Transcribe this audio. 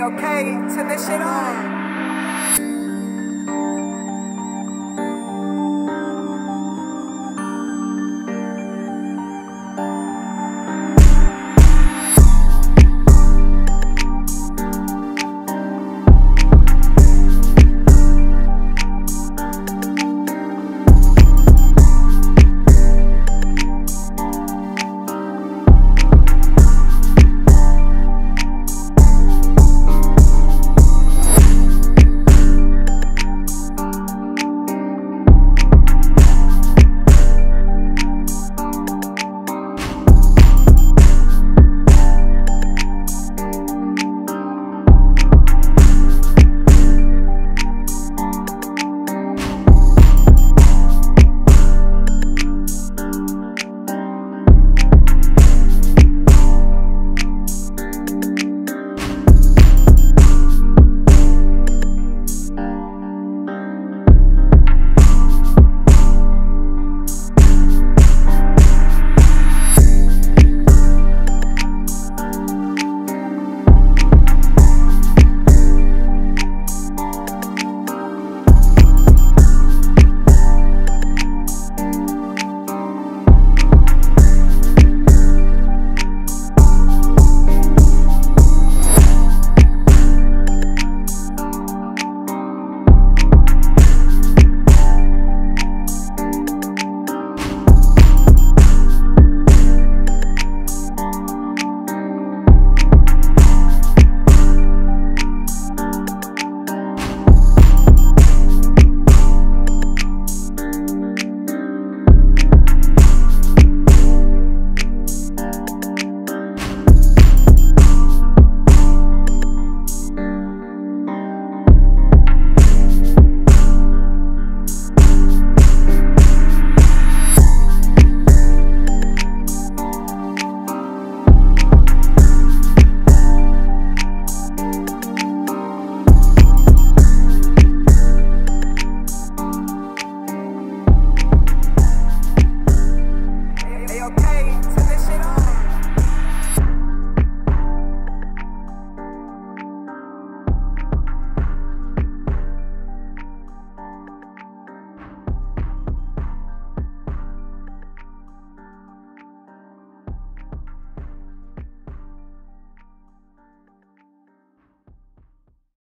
Okay, turn this shit on.